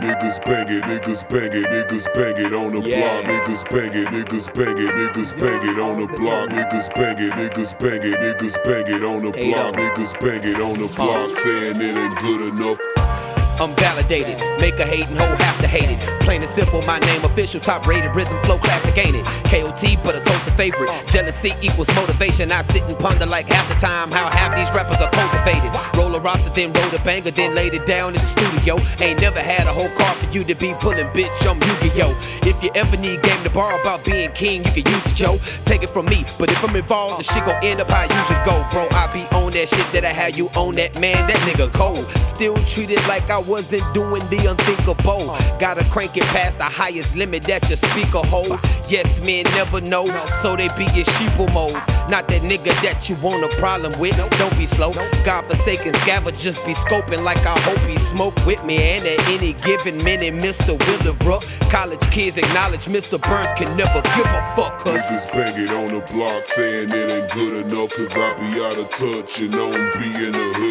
Niggas bang it, niggas bang it, niggas bang it on the Yeah. block. Niggas bang it, niggas bang it, niggas bang it on the block. Niggas bang it, niggas bang it, niggas bang it on the block. Niggas bang it on the block, uh. saying it ain't good enough. I'm validated. Make a hating hoe have to hate it. Plain and simple, my name official, top rated, rhythm flow classic, ain't it? KOT, but a toast of favorite. Jealousy equals motivation. I sit and ponder like half the time how half these rappers are cultivated. A roster, then roll the banger, then laid it down in the studio. Ain't never had a whole car for you to be pulling, bitch. I'm Yu-Gi-Oh! If you ever need game to borrow about being king, you can use it, yo. Take it from me, but if I'm involved, the shit gon' end up how I usually go, bro. I be on that shit that I had you on that man, that nigga cold. Still treated like I wasn't doing the unthinkable. Gotta crank it past the highest limit that your speaker hold. Yes, men never know, so they be in sheeple mode. Not that nigga that you want a problem with. Don't be slow. God forsaken scavenger just be scoping like I hope he smoke with me. And at any given minute, Mr. Willowbrook. College kids acknowledge Mr. Burns can never give a fuck. Cause Niggas banging on the block, saying it ain't good enough, cause I be out of touch and don't be in the hood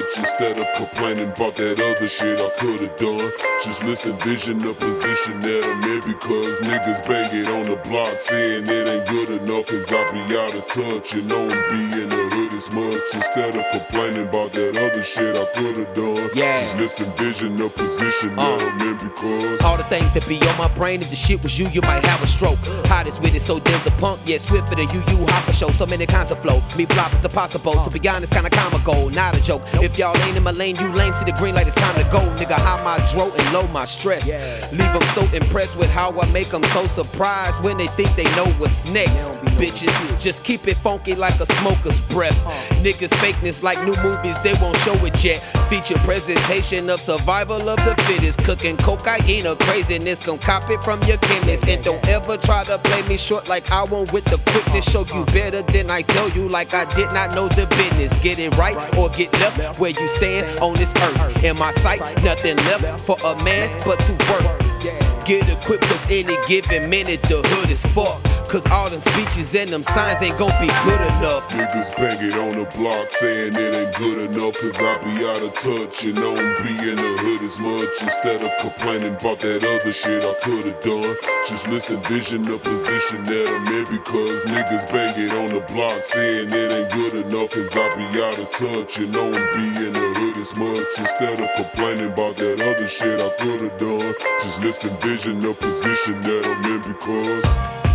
much. Instead of complaining about that other shit I could've done, just listen, vision the position that I'm in, because niggas bang it on the block, saying it ain't good enough, cause I be out of touch and don't be in the hood as much. Instead of complaining about that other shit I could've done, Yeah. just listen, vision the position that Uh. I'm in, because. All the things that be on my brain, if the shit was you, you might have a stroke. Hottest with it, so there's a punk, yeah, swifter than you, you hopper show. So many kinds of flow. Me flop is impossible. To be honest, kinda comical, not a joke. If y'all ain't in my lane, you lame, see the green light, it's time to go. Nigga, high my dro and low my stress. Leave them so impressed with how I make them so surprised when they think they know what's next. Bitches, just keep it funky like a smoker's breath. Niggas fakeness like new movies, they won't show it yet. Feature presentation of survival of the fittest. Cooking cocaine or craziness, come cop it from your chemist. And don't ever try to play me short like I won't with the quickness. Show you better than I tell you, like I did not know the business. Get it right or get left where you stand on this earth. In my sight, nothing left for a man but to work. Get equipped cause any given minute the hood is fucked. Cause all them speeches and them signs ain't gon' be good enough. Niggas bang it on the block, saying it ain't good enough, cause I be out of touch and don't be in the hood as much. Instead of complaining about that other shit I could've done, just listen, vision the position that I'm in, because niggas bang it on the block, saying it ain't good enough, cause I be out of touch and don't be in the hood as much. Instead of complaining about that other shit I could've done, just listen, vision the position that I'm in, because.